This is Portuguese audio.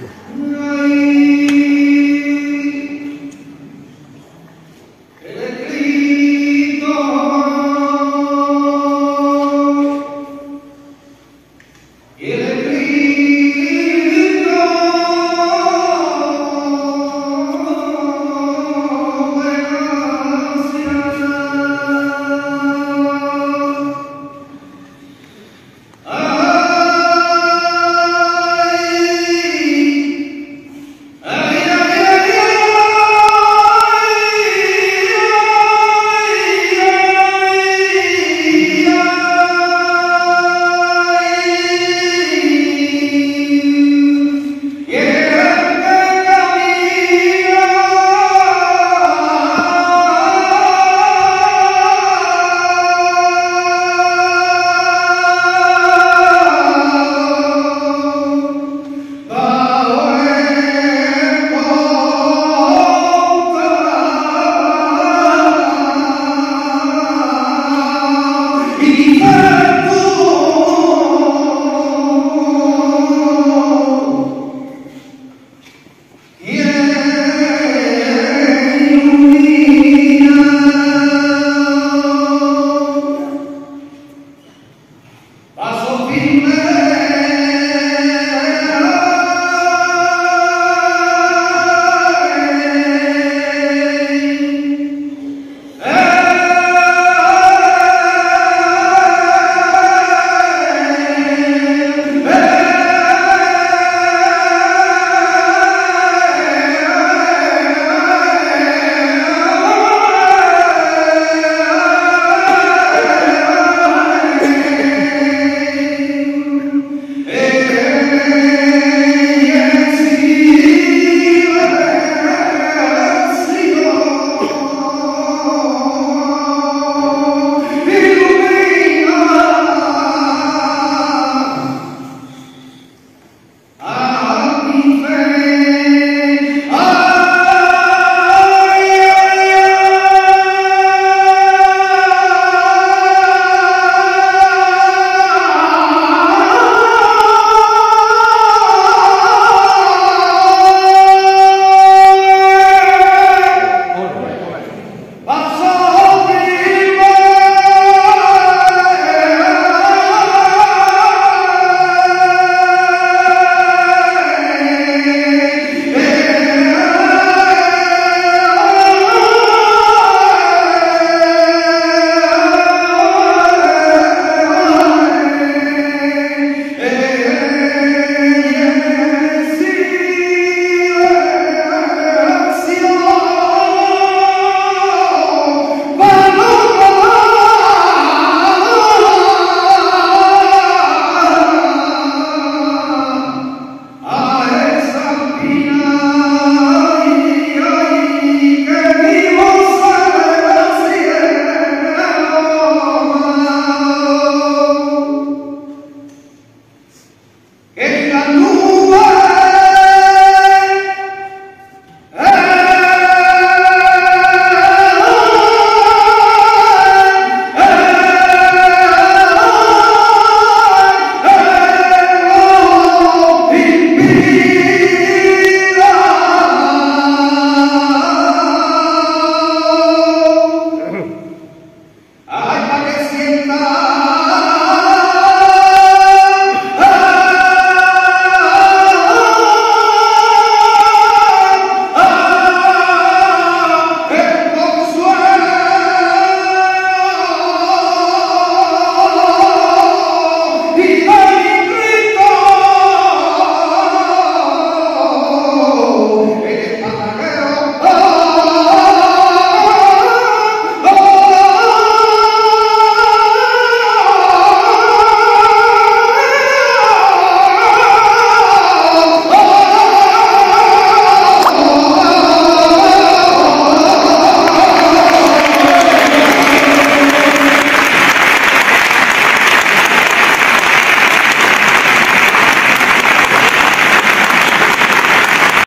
Cristo.